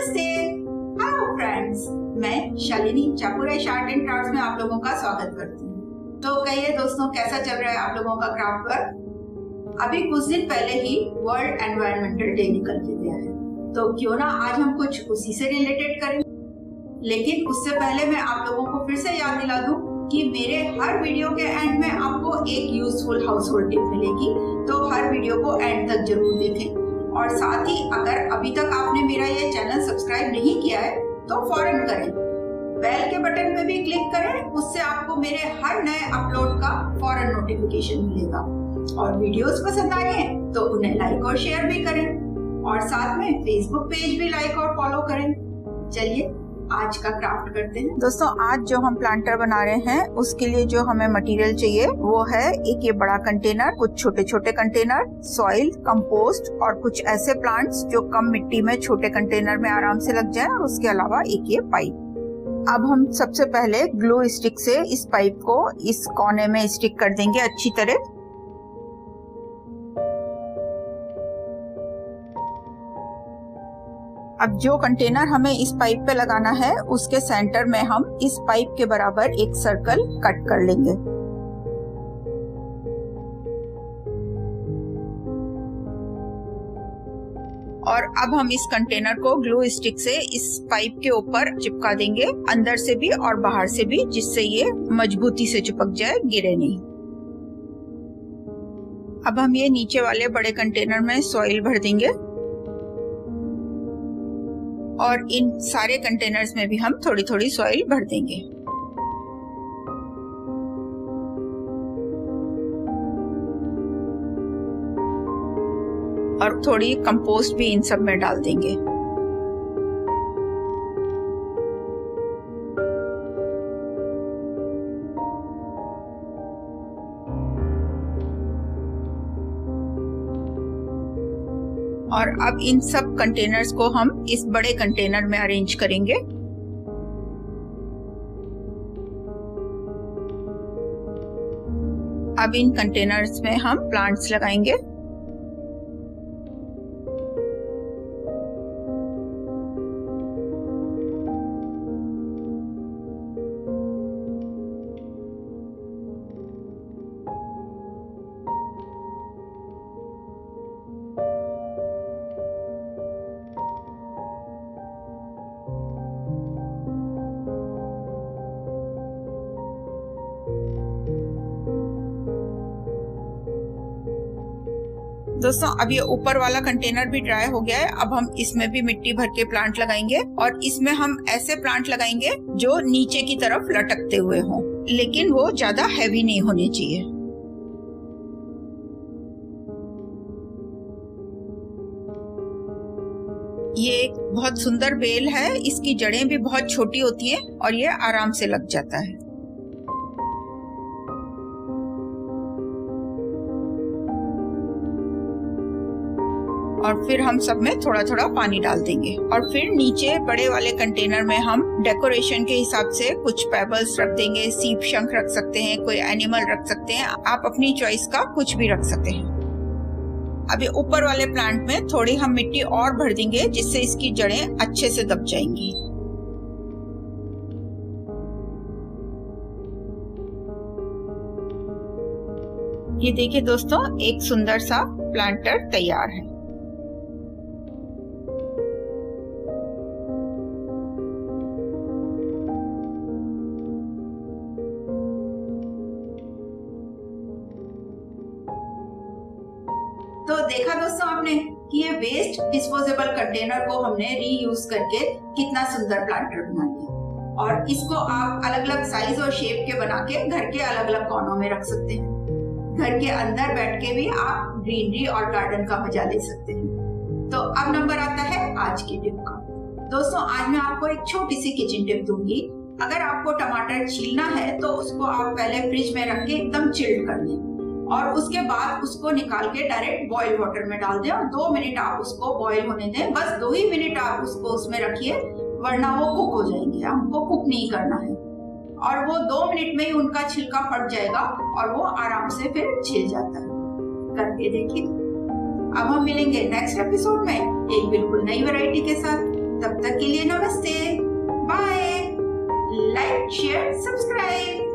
नमस्ते। Hello friends मैं Shalini Chapura art and craft में आप लोगों का स्वागत करती हूँ। तो कहिए दोस्तों, कैसा चल रहा है आप लोगों का क्राफ्ट वर्क अभी कुछ दिन पहले ही वर्ल्ड एनवायरमेंटल डे निकल के गया है। तो क्यों ना आज हम कुछ उसी से रिलेटेड करें। लेकिन उससे पहले मैं आप लोगों को फिर से याद दिला दूँ कि मेरे हर वीडियो के एंड में आपको एक यूजफुल हाउस होल्ड टिप मिलेगी। तो हर वीडियो को एंड तक ज़रूर देखें। और साथ ही अगर अभी तक आपने मेरा यह चैनल सब्सक्राइब नहीं किया है तो फ़ौरन करें। बेल के बटन पे भी क्लिक करें, उससे आपको मेरे हर नए अपलोड का फ़ौरन नोटिफिकेशन मिलेगा। और वीडियोस पसंद आए हैं तो उन्हें लाइक और शेयर भी करें। और साथ में फेसबुक पेज भी लाइक और फॉलो करें। चलिए आज का क्राफ्ट करते हैं। दोस्तों, आज जो हम प्लांटर बना रहे हैं, उसके लिए जो हमें मटेरियल चाहिए, वो है एक ये बड़ा कंटेनर कुछ छोटे छोटे कंटेनर सॉइल कंपोस्ट और कुछ ऐसे प्लांट्स जो कम मिट्टी में छोटे कंटेनर में आराम से लग जाए और उसके अलावा एक ये पाइप अब हम सबसे पहले ग्लू स्टिक से इस पाइप को इस कोने में स्टिक कर देंगे अच्छी तरह। अब जो कंटेनर हमें इस पाइप पे लगाना है, उसके सेंटर में हम इस पाइप के बराबर एक सर्कल कट कर लेंगे। और अब हम इस कंटेनर को ग्लू स्टिक से इस पाइप के ऊपर चिपका देंगे, अंदर से भी और बाहर से भी, जिससे ये मजबूती से चिपक जाए, गिरे नहीं। अब हम ये नीचे वाले बड़े कंटेनर में सॉइल भर देंगे। और इन सारे कंटेनर्स में भी हम थोड़ी थोड़ी सॉइल भर देंगे। और थोड़ी कंपोस्ट भी इन सब में डाल देंगे। और अब इन सब कंटेनर्स को हम इस बड़े कंटेनर में अरेंज करेंगे। अब इन कंटेनर्स में हम प्लांट्स लगाएँगे। दोस्तों, अब ये ऊपर वाला कंटेनर भी ड्राई हो गया है। अब हम इसमें भी मिट्टी भर के प्लांट लगाएँगे और इसमें हम ऐसे प्लांट लगाएँगे जो नीचे की तरफ़ लटकते हुए हों। लेकिन वो ज़्यादा हैवी नहीं होने चाहिए। ये एक बहुत सुंदर बेल है। इसकी जड़ें भी बहुत छोटी होती हैं और ये आराम से लग जाता है। और फिर हम सब में थोड़ा थोड़ा पानी डाल देंगे। और फिर नीचे बड़े वाले कंटेनर में हम डेकोरेशन के हिसाब से कुछ पेबल्स रख देंगे सीप शंख रख सकते हैं, कोई एनिमल रख सकते हैं, आप अपनी चॉइस का कुछ भी रख सकते हैं। अभी ऊपर वाले प्लांट में थोड़ी हम मिट्टी और भर देंगे, जिससे इसकी जड़ें अच्छे से दब जाएँगी। ये देखिए दोस्तों, एक सुंदर सा प्लांटर तैयार है। देखा दोस्तों आपने कि ये वेस्ट डिस्पोजेबल कंटेनर को हमने रीयूज करके कितना सुंदर प्लांटर बना लिया और इसको आप अलग अलग साइज़ और शेप के बना के घर के अलग अलग कोनों में रख सकते हैं। घर के अंदर बैठ के भी आप ग्रीनरी और गार्डन का मज़ा ले सकते हैं। तो अब नंबर आता है आज की टिप का। दोस्तों, आज मैं आपको एक छोटी सी किचन टिप दूँगी। अगर आपको टमाटर छीलना है तो उसको आप पहले फ्रिज में रख के एकदम चिल्ड कर लें। और उसके बाद उसको निकाल के डायरेक्ट बॉइल वाटर में डाल दें और दो मिनट आप उसको बॉइल होने दें। बस दो ही मिनट आप उसको उसमें रखिए, वरना वो कुक हो जाएँगे। हमको कुक नहीं करना है। और वो दो मिनट में ही उनका छिलका फट जाएगा और वो आराम से फिर छिल जाता है। करके देखिए। अब हम मिलेंगे नेक्स्ट एपिसोड में एक बिल्कुल नई वैरायटी के साथ। तब तक के लिए नमस्ते। Bye like share subscribe